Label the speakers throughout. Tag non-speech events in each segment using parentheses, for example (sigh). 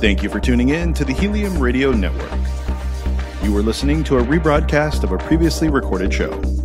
Speaker 1: Thank you for tuning in to the Helium Radio Network. You are listening to a rebroadcast of a previously recorded show.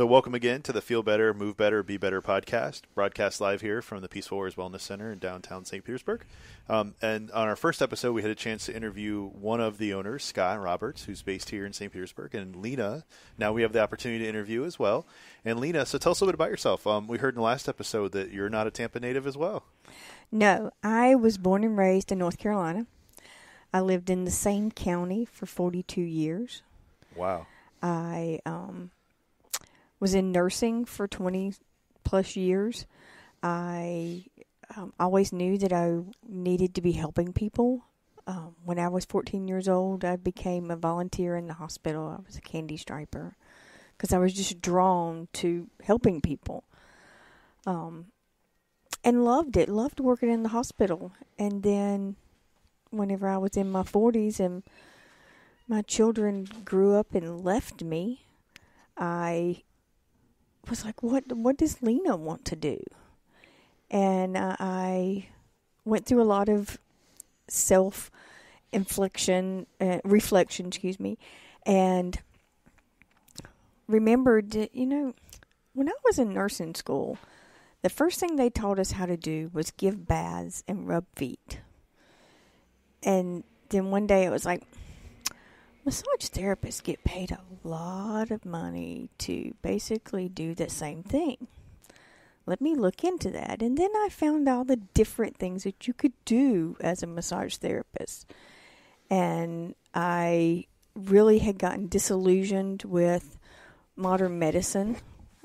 Speaker 2: So,
Speaker 3: welcome again to the Feel Better, Move Better, Be Better podcast, broadcast live here from the Peaceful Warriors Wellness Center in downtown St. Petersburg. Um, and on our first episode, we had a chance to interview one of the owners, Scott Roberts, who's based here in St. Petersburg, and Lena. Now we have the opportunity to interview as well. And Lena, so tell us a little bit about yourself. Um, we heard in the last episode that you're not a Tampa native as well.
Speaker 4: No, I was born and raised in North Carolina. I lived in the same county for 42 years.
Speaker 3: Wow.
Speaker 4: I um, was in nursing for 20 plus years. I um, always knew that I needed to be helping people. Um, when I was 14 years old, I became a volunteer in the hospital. I was a candy striper because I was just drawn to helping people. Um, and loved it, loved working in the hospital. And then whenever I was in my 40s and my children grew up and left me, I was like, what what does Lena want to do? And uh, I went through a lot of self infliction, uh, reflection, excuse me, and remembered you know, when I was in nursing school, the first thing they taught us how to do was give baths and rub feet. And then one day it was like, massage therapists get paid a lot of money to basically do the same thing. Let me look into that. And then I found all the different things that you could do as a massage therapist. And I really had gotten disillusioned with modern medicine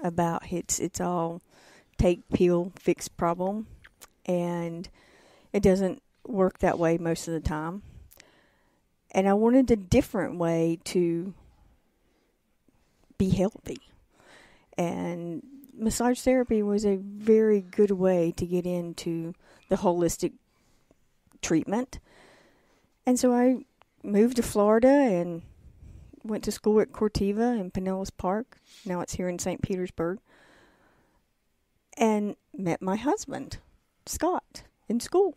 Speaker 4: about it's it's all take pill fix problem and it doesn't work that way most of the time and I wanted a different way to be healthy. And massage therapy was a very good way to get into the holistic treatment. And so I moved to Florida and went to school at Cortiva in Pinellas Park. Now it's here in St. Petersburg. And met my husband, Scott, in school.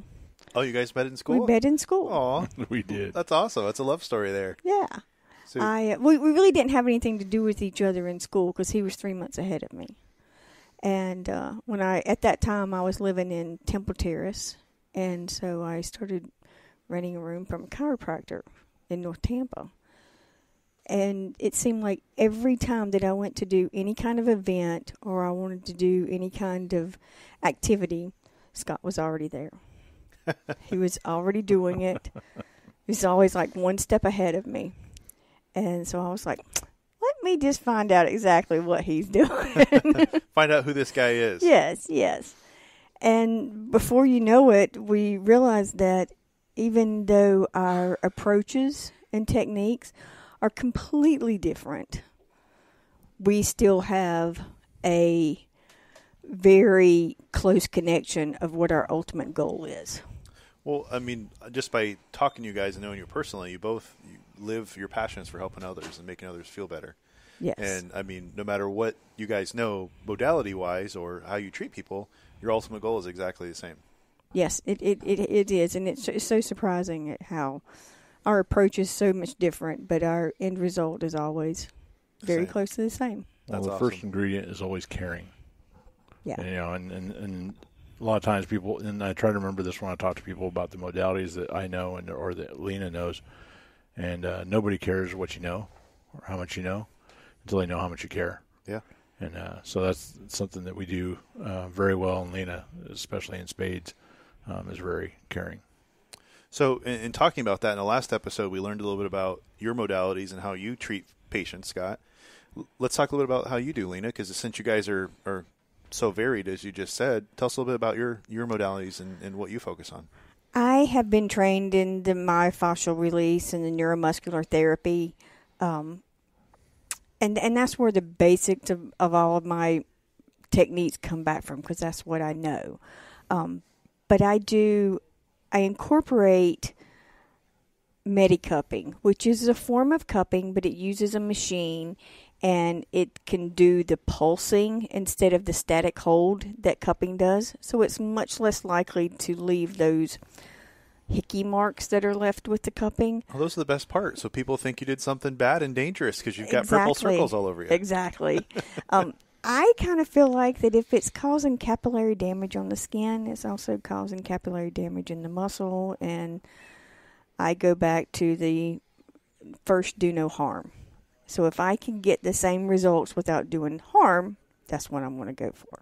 Speaker 3: Oh, you guys met in school?
Speaker 4: We met in school.
Speaker 3: Aw, (laughs)
Speaker 5: We did.
Speaker 3: that's awesome. That's a love story there.
Speaker 4: Yeah.
Speaker 3: So,
Speaker 4: I uh, we, we really didn't have anything to do with each other in school because he was three months ahead of me. And uh, when I at that time I was living in Temple Terrace, and so I started renting a room from a chiropractor in North Tampa. And it seemed like every time that I went to do any kind of event or I wanted to do any kind of activity, Scott was already there. He was already doing it. He's always like one step ahead of me. And so I was like, let me just find out exactly what he's (laughs) doing. (laughs)
Speaker 3: find out who this guy is.
Speaker 4: yes, yes. And before you know it, we realized that even though our approaches and techniques are completely different, we still have a very close connection of what our ultimate goal is.
Speaker 3: Well, I mean, just by talking to you guys and knowing you personally, you both you live your passions for helping others and making others feel better.
Speaker 4: Yes.
Speaker 3: And I mean, no matter what you guys know, modality wise or how you treat people, your ultimate goal is exactly the same.
Speaker 4: Yes, it, it, it, it is, and it's, it's so surprising at how our approach is so much different, but our end result is always very
Speaker 3: Same.
Speaker 4: close to the same.
Speaker 5: Well,
Speaker 3: That's
Speaker 5: the
Speaker 3: awesome.
Speaker 5: first ingredient is always caring.
Speaker 4: Yeah.
Speaker 5: And, you know, and, and, and a lot of times people, and I try to remember this when I talk to people about the modalities that I know and or that Lena knows, and uh, nobody cares what you know or how much you know until they know how much you care.
Speaker 3: Yeah.
Speaker 5: And uh, so that's something that we do uh, very well. And Lena, especially in spades, um, is very caring.
Speaker 3: So, in, in talking about that in the last episode, we learned a little bit about your modalities and how you treat patients, Scott. Let's talk a little bit about how you do, Lena, because since you guys are, are so varied as you just said. Tell us a little bit about your your modalities and, and what you focus on.
Speaker 4: I have been trained in the myofascial release and the neuromuscular therapy, um, and and that's where the basics of, of all of my techniques come back from because that's what I know. Um, but I do, I incorporate medicupping, which is a form of cupping, but it uses a machine and it can do the pulsing instead of the static hold that cupping does. So it's much less likely to leave those hickey marks that are left with the cupping.
Speaker 3: Well, those are the best part. So people think you did something bad and dangerous because you've got purple circles all over you.
Speaker 4: Exactly. (laughs) um, I kind of feel like that if it's causing capillary damage on the skin, it's also causing capillary damage in the muscle. And I go back to the first do no harm. So if I can get the same results without doing harm, that's what I'm going to go for.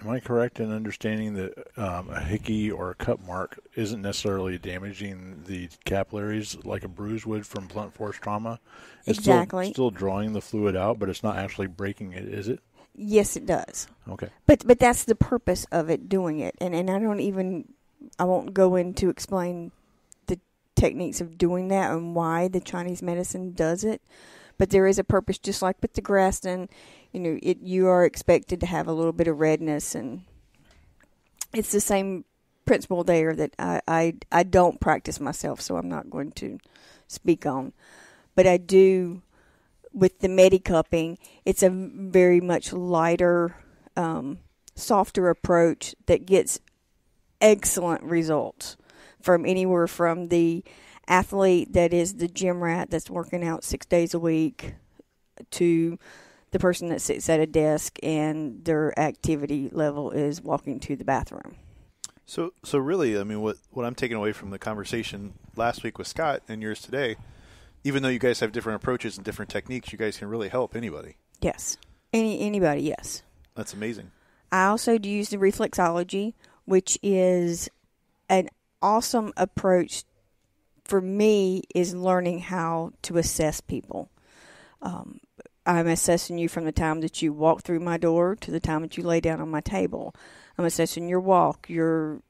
Speaker 5: Am I correct in understanding that um, a hickey or a cut mark isn't necessarily damaging the capillaries like a bruise would from blunt force trauma? It's
Speaker 4: Exactly.
Speaker 5: Still, still drawing the fluid out, but it's not actually breaking it, is it?
Speaker 4: Yes, it does.
Speaker 5: Okay.
Speaker 4: But but that's the purpose of it doing it. And and I don't even I won't go into explain the techniques of doing that and why the Chinese medicine does it. But there is a purpose just like with the Graston, you know, it you are expected to have a little bit of redness and it's the same principle there that I, I I don't practice myself, so I'm not going to speak on. But I do with the medicupping, it's a very much lighter, um, softer approach that gets excellent results from anywhere from the athlete that is the gym rat that's working out six days a week to the person that sits at a desk and their activity level is walking to the bathroom.
Speaker 3: So, so really, I mean, what what I'm taking away from the conversation last week with Scott and yours today, even though you guys have different approaches and different techniques, you guys can really help anybody.
Speaker 4: Yes. Any anybody, yes.
Speaker 3: That's amazing.
Speaker 4: I also do use the reflexology, which is an awesome approach for me is learning how to assess people. Um, I'm assessing you from the time that you walk through my door to the time that you lay down on my table. I'm assessing your walk, your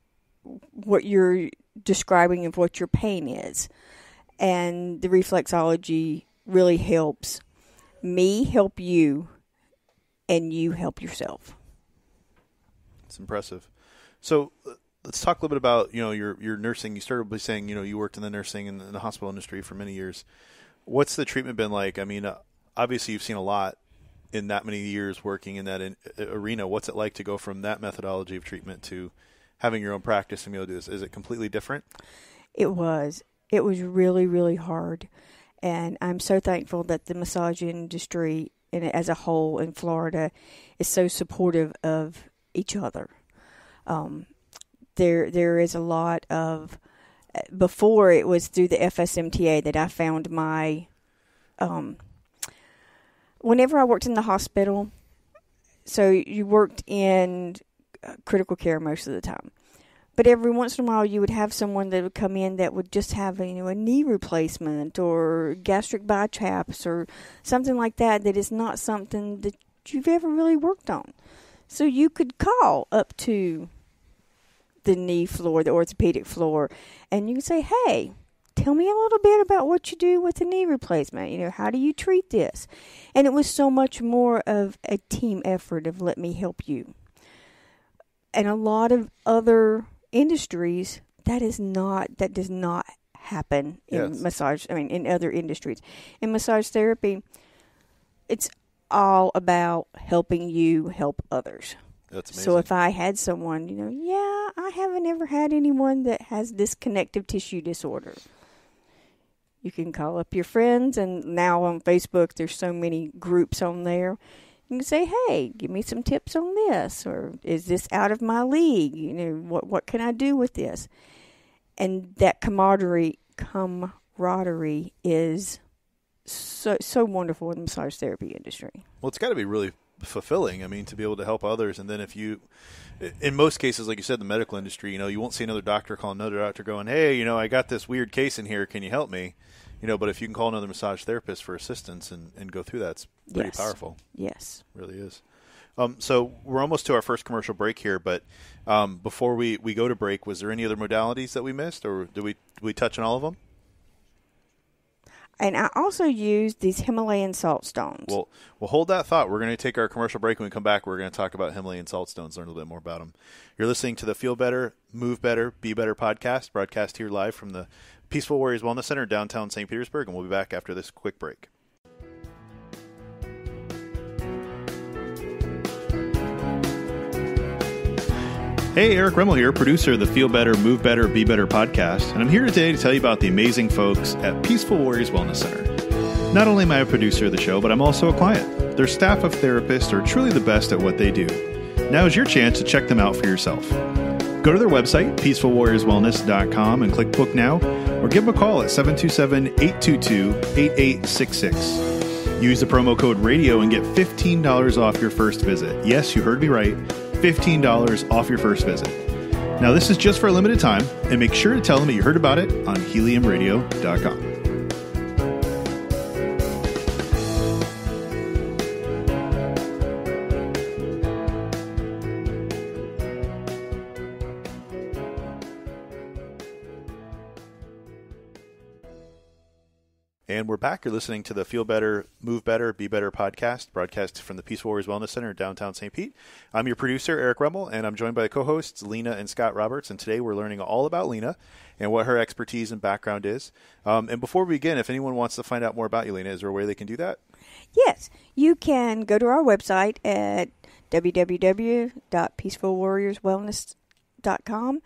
Speaker 4: what you're describing of what your pain is. And the reflexology really helps me help you and you help yourself.
Speaker 3: It's impressive. So uh, let's talk a little bit about you know your your nursing. You started by saying you know you worked in the nursing and the hospital industry for many years. What's the treatment been like? I mean, uh, obviously you've seen a lot in that many years working in that in, uh, arena. What's it like to go from that methodology of treatment to having your own practice and be able to do this? Is it completely different?
Speaker 4: It was. It was really, really hard. And I'm so thankful that the massage industry in, as a whole in Florida is so supportive of each other. Um, there, there is a lot of. Before it was through the FSMTA that I found my. Um, whenever I worked in the hospital, so you worked in uh, critical care most of the time but every once in a while you would have someone that would come in that would just have you know a knee replacement or gastric bypass or something like that that is not something that you've ever really worked on so you could call up to the knee floor the orthopedic floor and you can say hey tell me a little bit about what you do with the knee replacement. You know how do you treat this? And it was so much more of a team effort of let me help you. And a lot of other industries that is not that does not happen in
Speaker 3: Yes.
Speaker 4: massage i mean in other industries. In massage therapy it's all about helping you help others
Speaker 3: That's amazing.
Speaker 4: so if i had someone you know yeah i haven't ever had anyone that has this connective tissue disorder you can call up your friends and now on facebook there's so many groups on there you can say, "Hey, give me some tips on this," or "Is this out of my league?" You know, what what can I do with this? And that camaraderie camaraderie is so so wonderful in the massage therapy industry.
Speaker 3: Well, it's got to be really fulfilling. I mean, to be able to help others, and then if you, in most cases, like you said, the medical industry, you know, you won't see another doctor call another doctor going, "Hey, you know, I got this weird case in here. Can you help me?" You know, but if you can call another massage therapist for assistance and, and go through that, it's pretty
Speaker 4: Yes.
Speaker 3: powerful.
Speaker 4: Yes.
Speaker 3: really is. Um, so we're almost to our first commercial break here, but um, before we, we go to break, was there any other modalities that we missed, or did we did we touch on all of them?
Speaker 4: And I also use these Himalayan salt stones.
Speaker 3: Well, we'll hold that thought. We're going to take our commercial break. When we come back, we're going to talk about Himalayan salt stones, learn a little bit more about them. You're listening to the Feel Better, Move Better, Be Better podcast, broadcast here live from the Peaceful Warriors Wellness Center downtown St. Petersburg, and we'll be back after this quick break. Hey, Eric Remmel here, producer of the Feel Better, Move Better, Be Better podcast, and I'm here today to tell you about the amazing folks at Peaceful Warriors Wellness Center. Not only am I a producer of the show, but I'm also a client. Their staff of therapists are truly the best at what they do. Now is your chance to check them out for yourself. Go to their website, peacefulwarriorswellness.com, and click book now, or give them a call at 727 822 8866. Use the promo code RADIO and get $15 off your first visit. Yes, you heard me right $15 off your first visit. Now, this is just for a limited time, and make sure to tell them that you heard about it on heliumradio.com. back. You're listening to the Feel Better, Move Better, Be Better podcast, broadcast from the Peace Warriors Wellness Center in downtown St. Pete. I'm your producer, Eric Remmel, and I'm joined by the co hosts, Lena and Scott Roberts. And today we're learning all about Lena and what her expertise and background is. Um, and before we begin, if anyone wants to find out more about you, Lena, is there a way they can do that?
Speaker 4: Yes, you can go to our website at www.peacefulwarriorswellness.com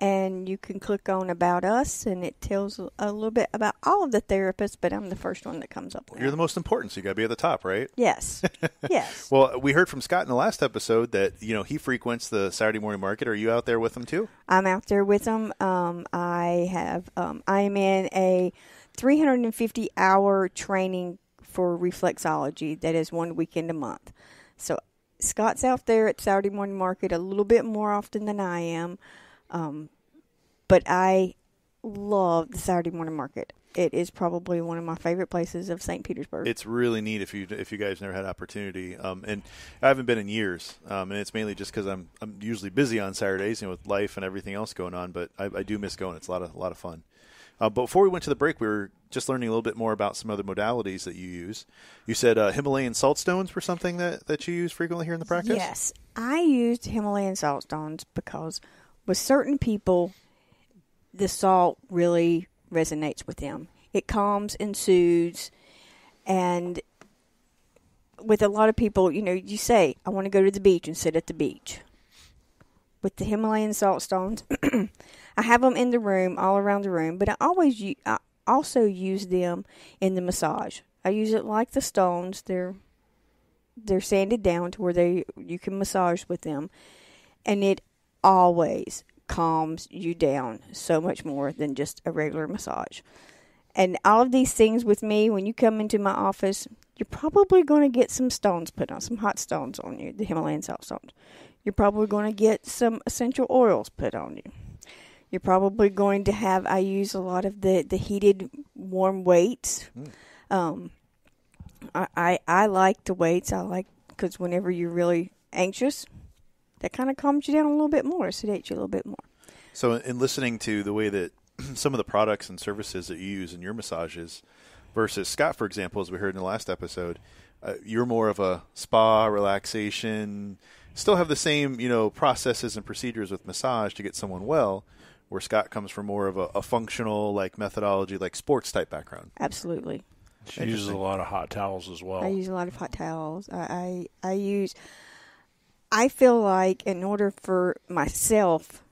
Speaker 4: and you can click on About Us, and it tells a little bit about all of the therapists, but I'm the first one that comes up.
Speaker 3: You're the most important, so you got to be at the top, right?
Speaker 4: Yes. (laughs) yes.
Speaker 3: Well, we heard from Scott in the last episode that you know he frequents the Saturday morning market. Are you out there with him too?
Speaker 4: I'm out there with them. Um, I have. Um, I'm in a 350 hour training for reflexology that is one weekend a month. So Scott's out there at Saturday morning market a little bit more often than I am. Um, but I love the Saturday morning market. It is probably one of my favorite places of St. Petersburg.
Speaker 3: It's really neat if you if you guys never had opportunity. Um, and I haven't been in years, um, and it's mainly just because I'm I'm usually busy on Saturdays, you know, with life and everything else going on. But I, I do miss going. It's a lot of a lot of fun. Uh, before we went to the break, we were just learning a little bit more about some other modalities that you use. You said uh, Himalayan salt stones were something that, that you use frequently here in the practice?
Speaker 4: Yes. I used Himalayan salt stones because with certain people, the salt really resonates with them. It calms and soothes. And with a lot of people, you know, you say, I want to go to the beach and sit at the beach. With the Himalayan salt stones, (clears throat) I have them in the room, all around the room, but I always I also use them in the massage. I use it like the stones. They're they're sanded down to where they you can massage with them, and it always calms you down so much more than just a regular massage. And all of these things with me, when you come into my office, you're probably going to get some stones put on, some hot stones on you, the Himalayan salt stones. You're probably going to get some essential oils put on you. You're probably going to have, I use a lot of the, the heated warm weights. Um, I, I, I like the weights. I like, because whenever you're really anxious, that kind of calms you down a little bit more, sedates you a little bit more.
Speaker 3: So, in listening to the way that (clears throat) some of the products and services that you use in your massages versus Scott, for example, as we heard in the last episode, uh, you're more of a spa relaxation, still have the same you know processes and procedures with massage to get someone well. Where Scott comes from more of a, a functional like methodology, like sports type background.
Speaker 4: Absolutely.
Speaker 5: She uses a lot of hot towels as well.
Speaker 4: I use a lot of hot towels. I, I I use. I feel like in order for myself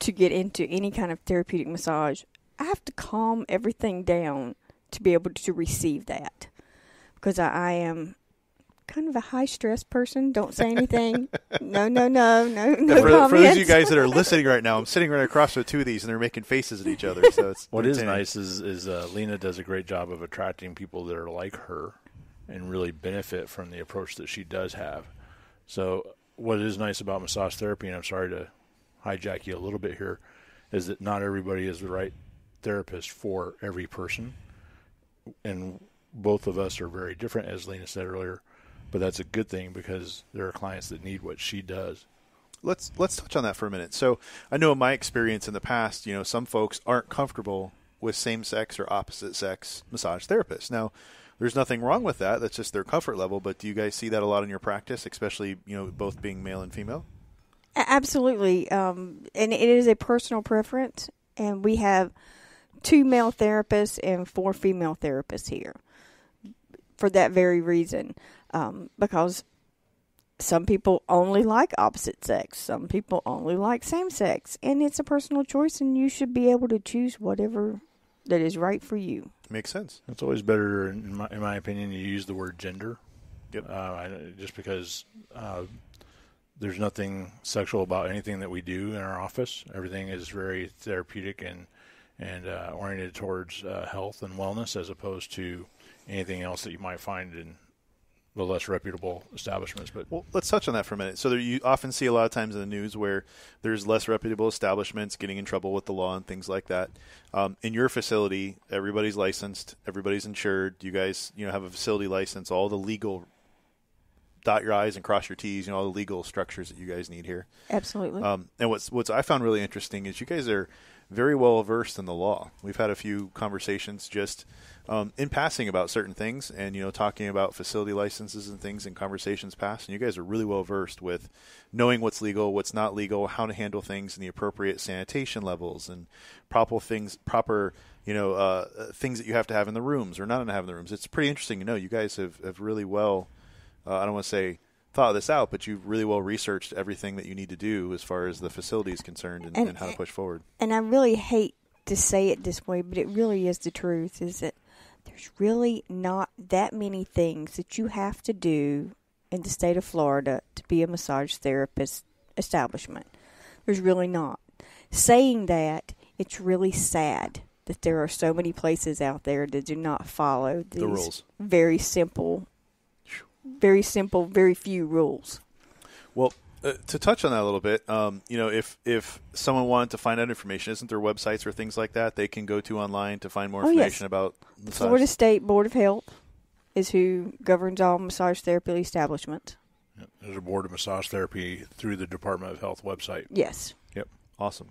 Speaker 4: to get into any kind of therapeutic massage, I have to calm everything down to be able to receive that, because I, I am kind of a high stress person. Don't say anything. (laughs) no, no, no, no, no
Speaker 3: for,
Speaker 4: comments.
Speaker 3: for those of you guys that are listening right now, I'm sitting right across from two of these, and they're making faces at each other. So it's
Speaker 5: What is nice is is uh, Lena does a great job of attracting people that are like her and really benefit from the approach that she does have. So what is nice about massage therapy, and I'm sorry to hijack you a little bit here, is that not everybody is the right therapist for every person, and both of us are very different, as Lena said earlier. But that's a good thing because there are clients that need what she does.
Speaker 3: Let's let's touch on that for a minute. So I know in my experience in the past, you know, some folks aren't comfortable with same sex or opposite sex massage therapists. Now, there's nothing wrong with that. That's just their comfort level. But do you guys see that a lot in your practice, especially you know both being male and female?
Speaker 4: Absolutely. Um, and it is a personal preference. And we have two male therapists and four female therapists here for that very reason. Um, because some people only like opposite sex, some people only like same sex. And it's a personal choice, and you should be able to choose whatever that is right for you.
Speaker 3: Makes sense.
Speaker 5: It's always better, in my, in my opinion, to use the word gender.
Speaker 3: Yep.
Speaker 5: Uh, I, just because uh, there's nothing sexual about anything that we do in our office. Everything is very therapeutic and and uh, oriented towards uh, health and wellness, as opposed to anything else that you might find in the less reputable establishments. But
Speaker 3: Well, let's touch on that for a minute. So there, you often see a lot of times in the news where there's less reputable establishments getting in trouble with the law and things like that. Um, in your facility, everybody's licensed, everybody's insured. You guys, you know, have a facility license. All the legal dot your i's and cross your t's. You know, all the legal structures that you guys need here.
Speaker 4: Absolutely.
Speaker 3: Um, and what's what's I found really interesting is you guys are very well versed in the law. We've had a few conversations just um, in passing about certain things, and you know, talking about facility licenses and things in conversations past. And you guys are really well versed with knowing what's legal, what's not legal, how to handle things, and the appropriate sanitation levels, and proper things, proper you know uh, things that you have to have in the rooms or not to have in the rooms. It's pretty interesting to know. You guys have have really well. Uh, I don't want to say thought this out, but you've really well researched everything that you need to do as far as the facility is concerned and, and,
Speaker 4: And-
Speaker 3: how to push forward.
Speaker 4: and I really hate to say it this way, but it really is the truth is that there's really not that many things that you have to do in the state of Florida to be a massage therapist establishment. There's really not. Saying that, it's really sad that there are so many places out there that do not follow these
Speaker 3: rules.
Speaker 4: very simple very simple, very few rules.
Speaker 3: Well, uh, to touch on that a little bit, um, you know, if if someone wanted to find out information, isn't there websites or things like that they can go to online to find more
Speaker 4: Oh, yes.
Speaker 3: information about massage?
Speaker 4: Florida State Board of Health is who governs all massage therapy establishments.
Speaker 5: there's a board of massage therapy through the Department of Health website.
Speaker 4: Yes.
Speaker 3: Yep, awesome.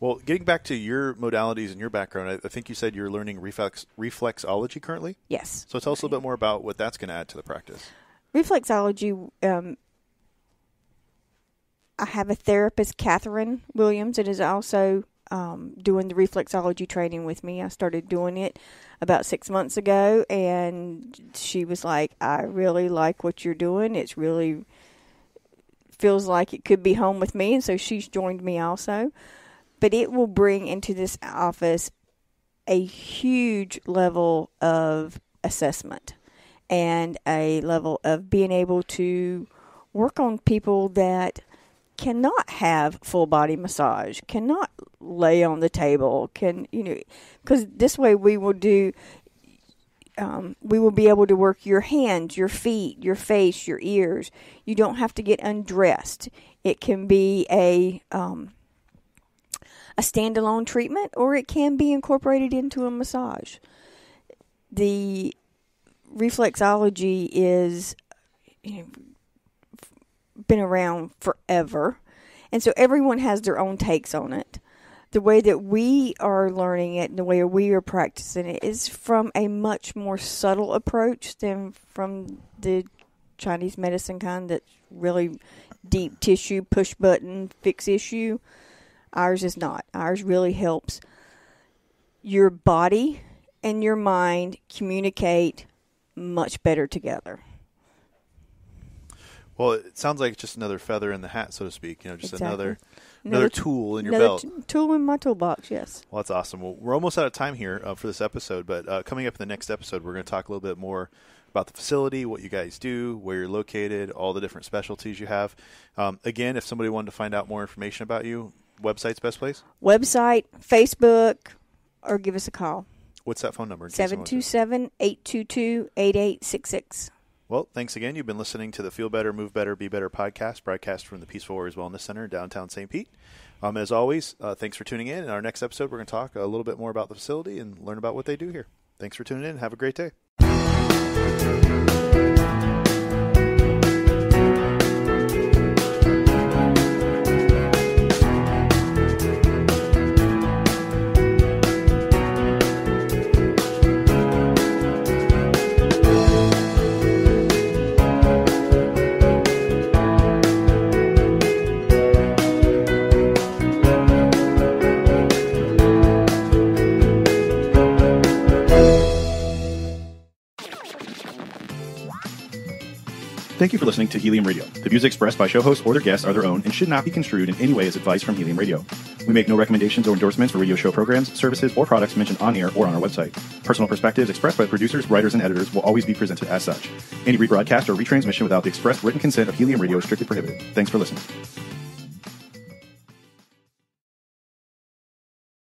Speaker 3: Well, getting back to your modalities and your background, I, I think you said you're learning reflex reflexology currently.
Speaker 4: Yes.
Speaker 3: So tell us a little bit more about what that's going to add to the practice.
Speaker 4: Reflexology. Um, I have a therapist, Catherine Williams, that is also um, doing the reflexology training with me. I started doing it about six months ago, and she was like, "I really like what you're doing. It's really feels like it could be home with me," and so she's joined me also. But it will bring into this office a huge level of assessment and a level of being able to work on people that cannot have full body massage, cannot lay on the table, can you know, because this way we will do. Um, we will be able to work your hands, your feet, your face, your ears. You don't have to get undressed. It can be a um, a standalone treatment, or it can be incorporated into a massage. The reflexology is you know, been around forever, and so everyone has their own takes on it. The way that we are learning it, and the way we are practicing it, is from a much more subtle approach than from the Chinese medicine kind that's really deep tissue, push button, fix issue. Ours is not. Ours really helps your body and your mind communicate much better together.
Speaker 3: Well, it sounds like just another feather in the hat, so to speak. You know, just
Speaker 4: Exactly.
Speaker 3: another another
Speaker 4: t-
Speaker 3: tool in your
Speaker 4: another
Speaker 3: belt.
Speaker 4: t- tool in my toolbox, yes.
Speaker 3: Well, that's awesome. Well, we're almost out of time here uh, for this episode, but uh, coming up in the next episode, we're going to talk a little bit more about the facility, what you guys do, where you're located, all the different specialties you have. Um, again, if somebody wanted to find out more information about you, website's best place.
Speaker 4: Website, Facebook, or give us a call.
Speaker 3: What's that phone number? in case someone wants to-
Speaker 4: 727 822 8866.
Speaker 3: Well, thanks again. You've been listening to the Feel Better, Move Better, Be Better podcast, broadcast from the Peaceful Warriors Wellness Center in downtown St. Pete. Um, as always, uh, thanks for tuning in. In our next episode, we're going to talk a little bit more about the facility and learn about what they do here. Thanks for tuning in. Have a great day. Thank you for listening to Helium Radio. The views expressed by show hosts or their guests are their own and should not be construed in any way as advice from Helium Radio. We make no recommendations or endorsements for radio show programs, services, or products mentioned on air or on our website. Personal perspectives expressed by producers, writers, and editors will always be presented as such. Any rebroadcast or retransmission without the express written consent of Helium Radio is strictly prohibited. Thanks for listening.